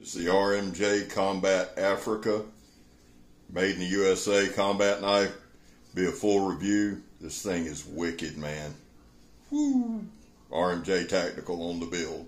It's the RMJ Combat Africa, made in the USA combat knife. Be a full review. This thing is wicked, man. Woo. RMJ Tactical on the build.